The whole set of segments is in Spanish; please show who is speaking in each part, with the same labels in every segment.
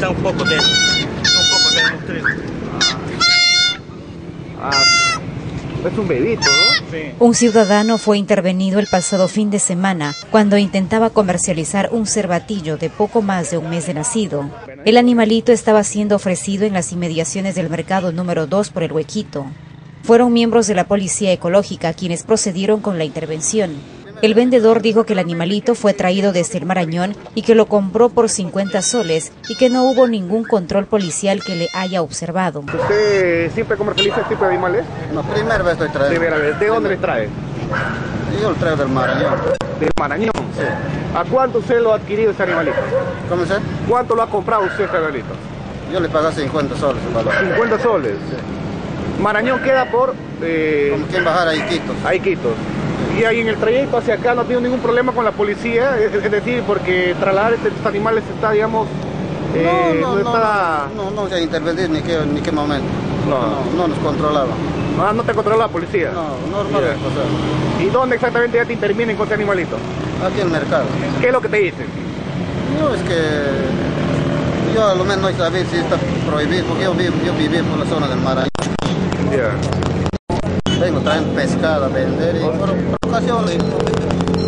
Speaker 1: está un poco de, un poco desnutrido.
Speaker 2: Ah, es un bebito, ¿no?
Speaker 1: Sí.
Speaker 3: Un ciudadano fue intervenido el pasado fin de semana cuando intentaba comercializar un cervatillo de poco más de un mes de nacido. El animalito estaba siendo ofrecido en las inmediaciones del mercado número 2 por el Huequito. Fueron miembros de la Policía Ecológica quienes procedieron con la intervención. El vendedor dijo que el animalito fue traído desde el Marañón y que lo compró por 50 soles y que no hubo ningún control policial que le haya observado.
Speaker 2: ¿Usted siempre comercializa este tipo de animales?
Speaker 4: No, primera vez estoy
Speaker 2: De
Speaker 4: trayendo.
Speaker 2: veras, ¿de dónde les trae?
Speaker 4: Yo lo traigo del Marañón.
Speaker 2: Del Marañón. ¿A cuánto usted lo ha adquirido ese animalito?
Speaker 4: ¿Cómo se?
Speaker 2: ¿Cuánto lo ha comprado usted ese animalito?
Speaker 4: Yo le pagué 50 soles el valor.
Speaker 2: 50 soles. Marañón queda por eh,
Speaker 4: Como quien bajar ahí Quito.
Speaker 2: ahí Quito. Y ahí en el trayecto hacia acá no ha tenido ningún problema con la policía, es, es decir, porque trasladar estos animales está, digamos, eh,
Speaker 4: no, no, no,
Speaker 2: está...
Speaker 4: no, no, no se ha intervenido ni qué, ni qué momento.
Speaker 2: No.
Speaker 4: no, no nos controlaba.
Speaker 2: Ah, no te controla la policía.
Speaker 4: No, normal. Sea,
Speaker 2: ¿Y dónde exactamente ya te intervienen con este animalito?
Speaker 4: aquí en el mercado.
Speaker 2: ¿Qué es lo que te dicen?
Speaker 4: No, es que yo a lo menos no sabía si está prohibido, porque yo, vivo, yo viví por la zona del Marañón.
Speaker 2: Ya.
Speaker 4: Vengo trayendo pescado a vender y ocasión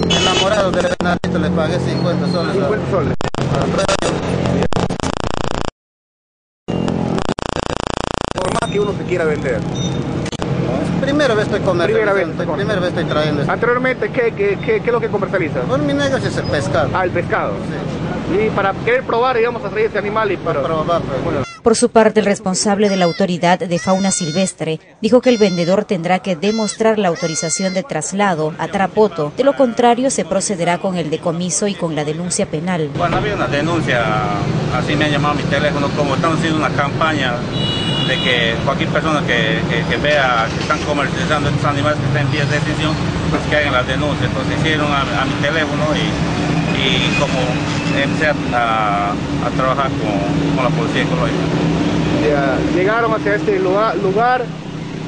Speaker 4: enamorado del venadito le pagué 50 soles. a-
Speaker 2: 50 soles. Por más que uno se quiera vender.
Speaker 4: Primera vez estoy
Speaker 2: Primera vez.
Speaker 4: comercializando, primera vez estoy trayendo esto.
Speaker 2: Anteriormente, ¿qué, qué, qué, qué es lo que comercializas?
Speaker 4: Bueno, mi negocio es el pescado.
Speaker 2: Ah, el pescado.
Speaker 4: Sí,
Speaker 2: Y para querer probar, digamos, a traer este animal y para...
Speaker 4: para probar. pues.
Speaker 2: Bueno,
Speaker 3: Por su parte, el responsable de la Autoridad de Fauna Silvestre dijo que el vendedor tendrá que demostrar la autorización de traslado a Tarapoto. De lo contrario, se procederá con el decomiso y con la denuncia penal.
Speaker 1: Bueno, había una denuncia, así me han llamado a mi teléfono, como estamos haciendo una campaña de que cualquier persona que, que- vea que están comercializando estos animales que están en vías de extinción, pues que hagan la denuncia. Entonces hicieron a, a mi teléfono y, y como empecé a, a- a trabajar con, con la policía ecológica.
Speaker 2: ya llegaron hacia este lugar, lugar,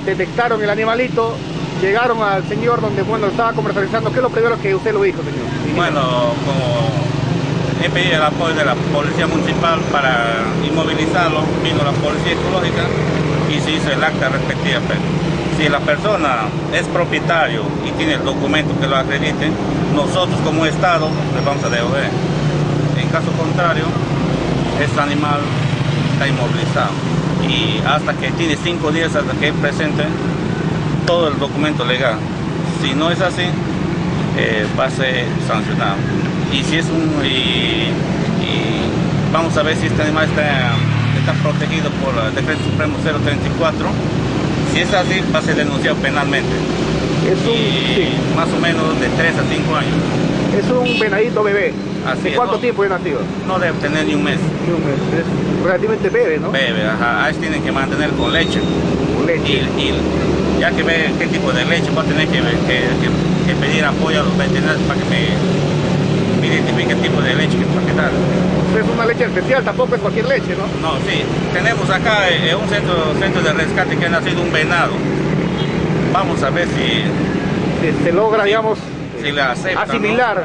Speaker 2: detectaron el animalito, llegaron al señor donde, bueno, estaba comercializando. ¿Qué es lo primero que usted lo dijo, señor?
Speaker 1: Bueno, como he pedido el apoyo de la Policía Municipal para inmovilizarlo, vino la Policía Ecológica y se hizo el acta respectiva. Si la persona es propietario y tiene el documento que lo acredite, nosotros como Estado le vamos a devolver. En caso contrario, este animal está inmovilizado y hasta que tiene cinco días hasta que presente todo el documento legal. Si no es así, eh, va a ser sancionado. Y si es un y, y vamos a ver si este animal está, está protegido por el decreto supremo 034. Si es así, va a ser denunciado penalmente.
Speaker 2: Es un,
Speaker 1: Y
Speaker 2: sí,
Speaker 1: más o menos de 3 a 5 años.
Speaker 2: Es un venadito bebé.
Speaker 1: Así
Speaker 2: ¿De
Speaker 1: es,
Speaker 2: cuánto
Speaker 1: ¿no?
Speaker 2: tiempo es nacido?
Speaker 1: No debe tener ni un mes.
Speaker 2: Sí, un mes. Es relativamente bebé, ¿no?
Speaker 1: Bebe, ajá. Ahí tienen que mantener con leche.
Speaker 2: Con
Speaker 1: Y,
Speaker 2: leche.
Speaker 1: y ya que ve qué tipo de leche, va a tener que, que- que- que pedir apoyo a los veterinarios para que me, me identifique el tipo de leche que qué dar.
Speaker 2: Es una leche especial, tampoco es cualquier leche, ¿no?
Speaker 1: No, sí, tenemos acá eh, un centro, centro de rescate que ha nacido un venado. Vamos a ver si,
Speaker 2: Se, se logra, digamos,
Speaker 1: si le aceptan. ¿no?
Speaker 2: asimilar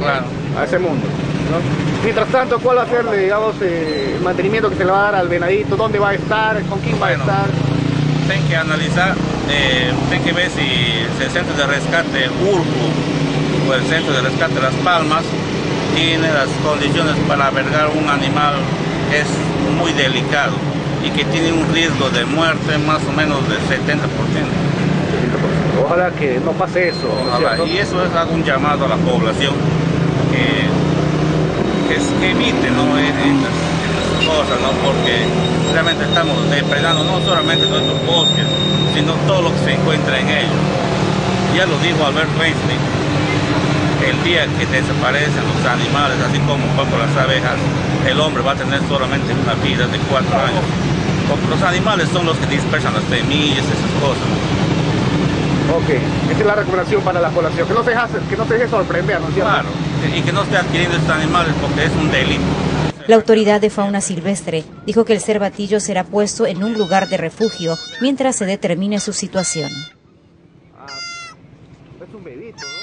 Speaker 1: Claro.
Speaker 2: a ese mundo. ¿no? Mientras tanto, ¿cuál va a ser, digamos, eh, el mantenimiento que se le va a dar al venadito? ¿Dónde va a estar? ¿Con quién va a estar?
Speaker 1: Tienen que analizar, eh, tienen que ver si el centro de rescate Urco o el centro de rescate Las Palmas tiene las condiciones para albergar un animal que es muy delicado y que tiene un riesgo de muerte más o menos del 70%.
Speaker 2: Que no pase eso.
Speaker 1: Y eso es un llamado a la población que, que, evite ¿no? en, en las, en las cosas, ¿no? porque realmente estamos depredando no solamente nuestros bosques, sino todo lo que se encuentra en ellos. Ya lo dijo Albert Einstein, el día que desaparecen los animales, así como ejemplo las abejas, el hombre va a tener solamente una vida de cuatro años. Porque los animales son los que dispersan las semillas, esas cosas.
Speaker 2: Ok, esa es la recomendación para la población, que no se deje, que no se deje sorprender, ¿no es cierto?
Speaker 1: Claro, y que no esté adquiriendo estos animales porque es un delito.
Speaker 3: La autoridad de fauna silvestre dijo que el cervatillo será puesto en un lugar de refugio mientras se determine su situación.
Speaker 2: Ah, es un bebito, ¿no?